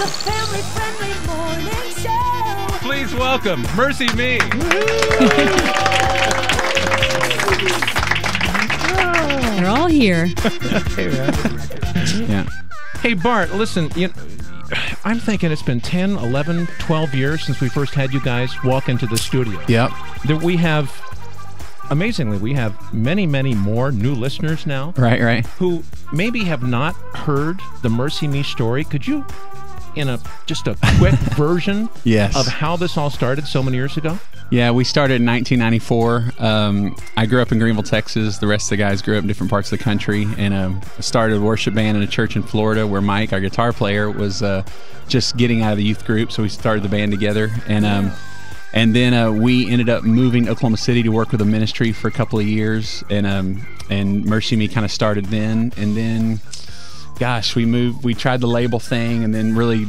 The family friendly morning show. Please welcome Mercy Me. They're all here. Yeah. Hey, Bart, listen, you I'm thinking it's been 10, 11, 12 years since we first had you guys walk into the studio. Yep. That we have, amazingly, we have many, many more new listeners now Right, right. who maybe have not heard the MercyMe story. Could you, in a just a quick version Yes. of how this all started so many years ago? Yeah, we started in 1994. Um, I grew up in Greenville, Texas. The rest of the guys grew up in different parts of the country, and um, started a worship band in a church in Florida where Mike, our guitar player, was uh, just getting out of the youth group. So we started the band together, and um, and then uh, we ended up moving to Oklahoma City to work with a ministry for a couple of years, and um, and MercyMe kind of started then, and then gosh, we moved. We tried the label thing, and then really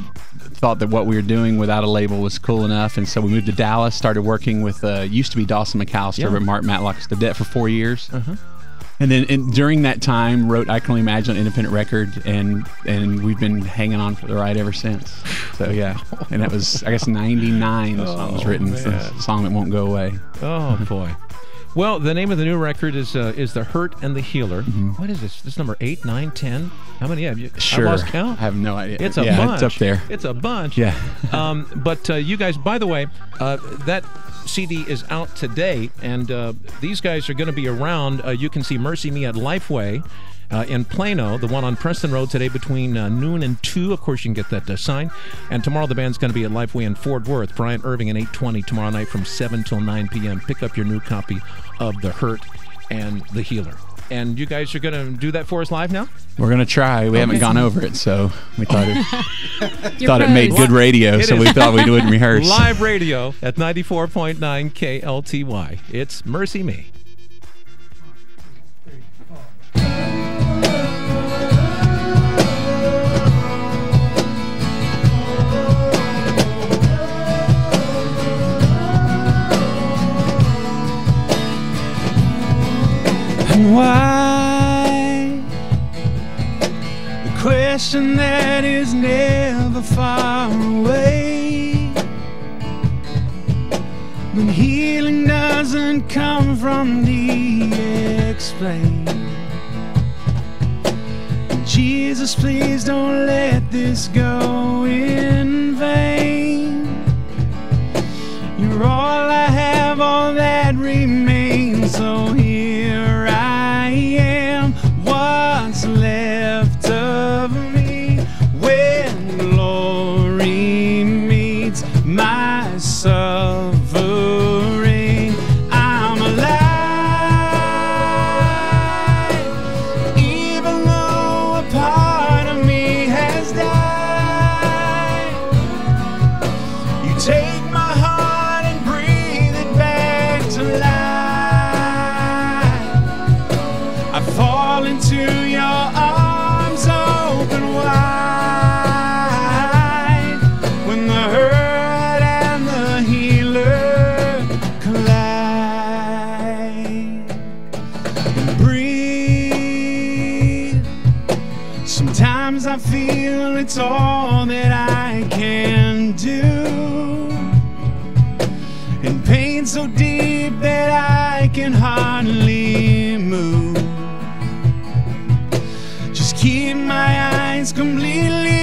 thought that what we were doing without a label was cool enough, and so we moved to Dallas. Started working with uh, used to be Dawson McAllister, Yeah. but Mark Matlock's the debt for four years. And then and during that time, wrote I Can Only Imagine, an independent record, and and we've been hanging on for the ride ever since. So yeah, and that was I guess '99. The song was written. It's the song that won't go away. Oh boy. Well, the name of the new record is uh, is the Hurt and the Healer. What is this? This number eight, nine, ten? How many have you? Sure, I lost count. I have no idea. It's a yeah, bunch. It's up there. It's a bunch. Yeah. um, but uh, you guys, by the way, uh, that CD is out today, and uh, these guys are going to be around. Uh, you can see MercyMe at Lifeway. Uh, in Plano, the one on Preston Road today between uh, noon and 2. Of course, you can get that uh, sign. And tomorrow, the band's going to be at Lifeway in Fort Worth. Bryant Irvin at 820 tomorrow night from 7 till 9 p.m. Pick up your new copy of The Hurt and The Healer. And you guys are going to do that for us live now? We're gonna try. We haven't gone over it, so we thought it thought it made good radio, It so is. we thought we would rehearse. Live radio at 94.9 KLTY. It's MercyMe. Question that is never far away. When healing doesn't come from the explained. Jesus, please don't let this go in into your arms open wide when the hurt and the healer collide. Breathe. Sometimes I feel it's all that I can do. Eyes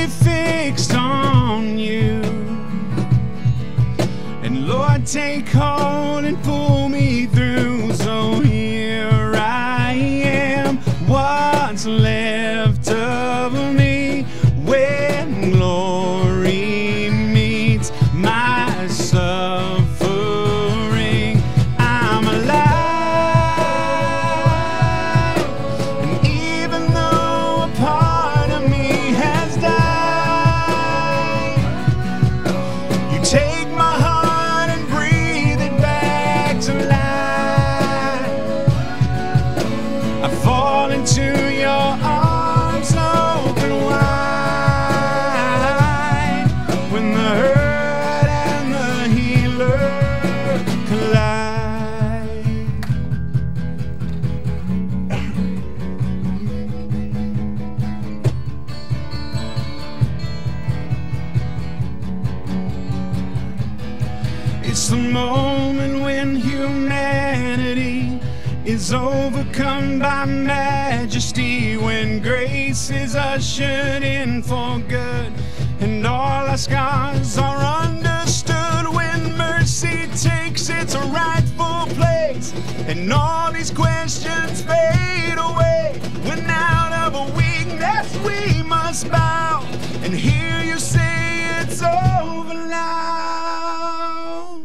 is overcome by majesty, when grace is ushered in for good, and all our scars are understood, when mercy takes its rightful place, and all these questions fade away, when out of a weakness we must bow, and hear you say it's over now.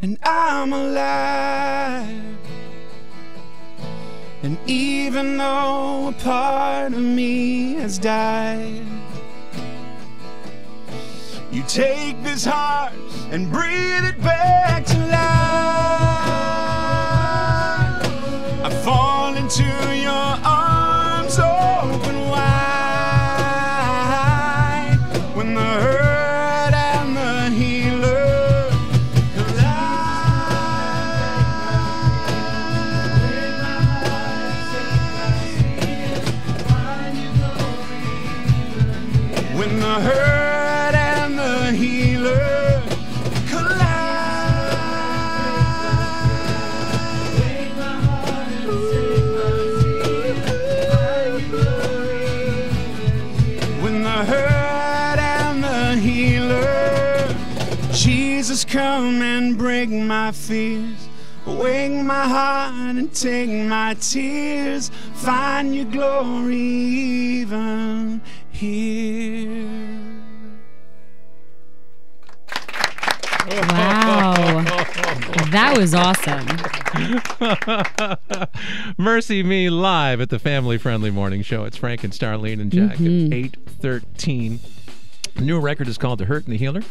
And I'm alive. Even though a part of me has died, you take this heart and breathe it back to life. When the hurt and the healer collide. When the hurt and the healer Jesus, come and break my fears. Wake my heart and take my tears. Find your glory even here. Wow. that was awesome. MercyMe live at the Family Friendly Morning Show. It's Frank and Starlene and Jack at mm-hmm. 813. New record is called The Hurt and the Healer.